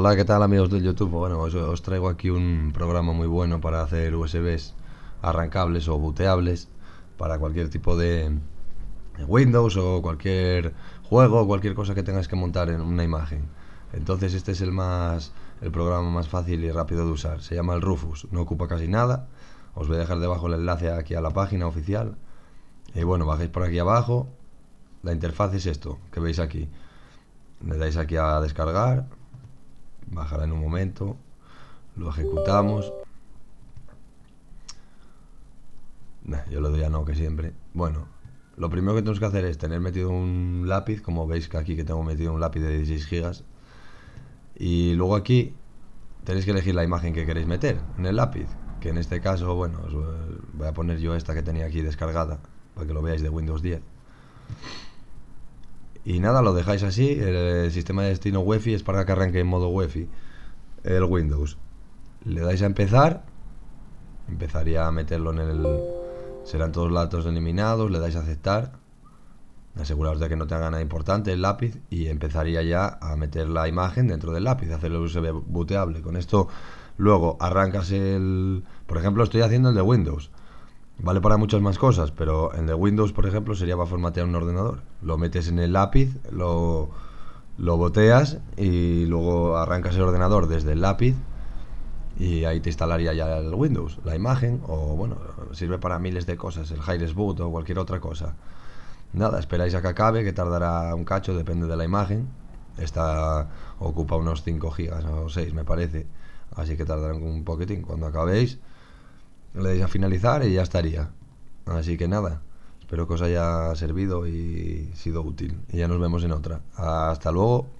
Hola, ¿qué tal amigos del YouTube? Bueno, os, traigo aquí un programa muy bueno para hacer USBs arrancables o booteables para cualquier tipo de Windows o cualquier juego o cualquier cosa que tengas que montar en una imagen. Entonces este es el más el programa más fácil y rápido de usar. Se llama el Rufus, no ocupa casi nada. Os voy a dejar debajo el enlace aquí a la página oficial. Y bueno, bajéis por aquí abajo. La interfaz es esto que veis aquí. Le dais aquí a descargar. Bajará en un momento. Lo ejecutamos. yo le doy a no que siempre. Bueno, lo primero que tenemos que hacer es tener metido un lápiz, como veis que aquí que tengo metido un lápiz de 16 gigas. Y luego aquí tenéis que elegir la imagen que queréis meter en el lápiz. Que en este caso, bueno, voy a poner yo esta que tenía aquí descargada, para que lo veáis de Windows 10. Y nada, lo dejáis así. El sistema de destino UEFI es para que arranque en modo UEFI el Windows. Le dais a empezar. Empezaría a meterlo en el serán todos los datos eliminados, le dais a aceptar, aseguraos de que no tenga nada importante el lápiz y empezaría ya a meter la imagen dentro del lápiz, hacer el USB booteable. Con esto luego arrancas el... Por ejemplo, estoy haciendo el de Windows. Vale para muchas más cosas, pero el de Windows, por ejemplo, sería para formatear un ordenador. Lo metes en el lápiz, lo, lo boteas y luego arrancas el ordenador desde el lápiz y ahí te instalaría ya el Windows, la imagen, o bueno, sirve para miles de cosas, el High Boot o cualquier otra cosa. Nada, esperáis a que acabe, que tardará un cacho, depende de la imagen. Esta ocupa unos 5 gigas o 6 me parece, así que tardará un poquitín. Cuando acabéis, le deis a finalizar y ya estaría. Así que nada, espero que os haya servido y sido útil. Y ya nos vemos en otra. Hasta luego.